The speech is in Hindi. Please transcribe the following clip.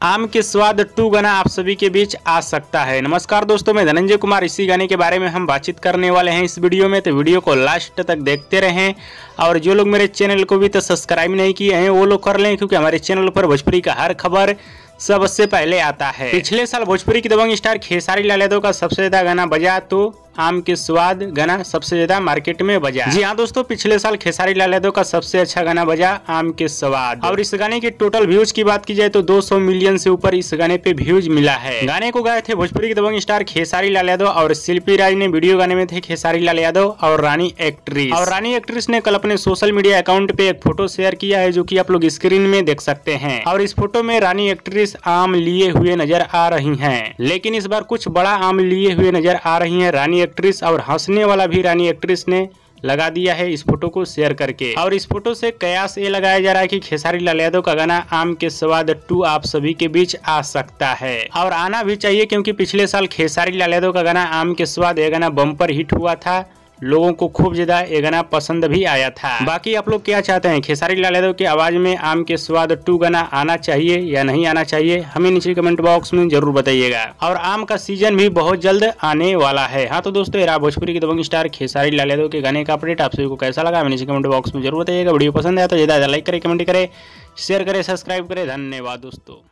आम के स्वाद टू गाना आप सभी के बीच आ सकता है। नमस्कार दोस्तों, मैं धनंजय कुमार। इसी गाने के बारे में हम बातचीत करने वाले हैं इस वीडियो में। तो वीडियो को लास्ट तक देखते रहें और जो लोग मेरे चैनल को भी तो सब्सक्राइब नहीं किए हैं, वो लोग कर लें, क्योंकि हमारे चैनल पर भोजपुरी का हर खबर सबसे पहले आता है। पिछले साल भोजपुरी की दबंग स्टार खेसारी लाल यादव का सबसे ज़्यादा गाना बजा तो आम के स्वाद गाना सबसे ज़्यादा मार्केट में बजा। जी हाँ दोस्तों पिछले साल खेसारी लाल यादव का सबसे अच्छा गाना बजा आम के स्वाद। और इस गाने के टोटल व्यूज़ की बात की जाए तो 200 मिलियन से ऊपर इस गाने पे व्यूज़ मिला है। गाने को गाए थे भोजपुरी के दबंग स्टार खेसारी लाल यादव और शिल्पी राज ने वीडियो गाने में थे खेसारी लाल यादव और रानी एक्ट्रेस और रानी एक्ट्रेस ने कल अपने सोशल मीडिया अकाउंट पे एक फ़ोटो शेयर किया है जो की आप लोग स्क्रीन में देख सकते हैं। और इस फ़ोटो में रानी एक्ट्रेस आम लिए हुए नज़र आ रही है। लेकिन इस बार कुछ बड़ा आम लिए हुए नज़र आ रही है रानी एक्ट्रेस और हंसने वाला भी रानी एक्ट्रेस ने लगा दिया है इस फ़ोटो को शेयर करके। और इस फ़ोटो से कयास ये लगाया जा रहा है कि खेसारी लाल यादव का गाना आम के स्वाद टू आप सभी के बीच आ सकता है। और आना भी चाहिए क्योंकि पिछले साल खेसारी लाल यादव का गाना आम के स्वाद ये गाना बम्पर हिट हुआ था। लोगों को खूब ज़्यादा ये गाना पसंद भी आया था। बाकी आप लोग क्या चाहते हैं? खेसारी लाल यादव की आवाज़ में आम के स्वाद टू गाना आना चाहिए या नहीं आना चाहिए, हमें नीचे कमेंट बॉक्स में ज़रूर बताइएगा। और आम का सीज़न भी बहुत जल्द आने वाला है। हाँ तो दोस्तों भोजपुरी के दबंग स्टार खेसारी लाल यादव के गाने का अपडेट। आप सभी को कैसा लगा, हमें नीचे कमेंट बॉक्स में ज़रूर बताइएगा। वीडियो पसंद आया तो ज़्यादा लाइक करे, कमेंट करे, शेयर करे, सब्सक्राइब करे। धन्यवाद दोस्तों।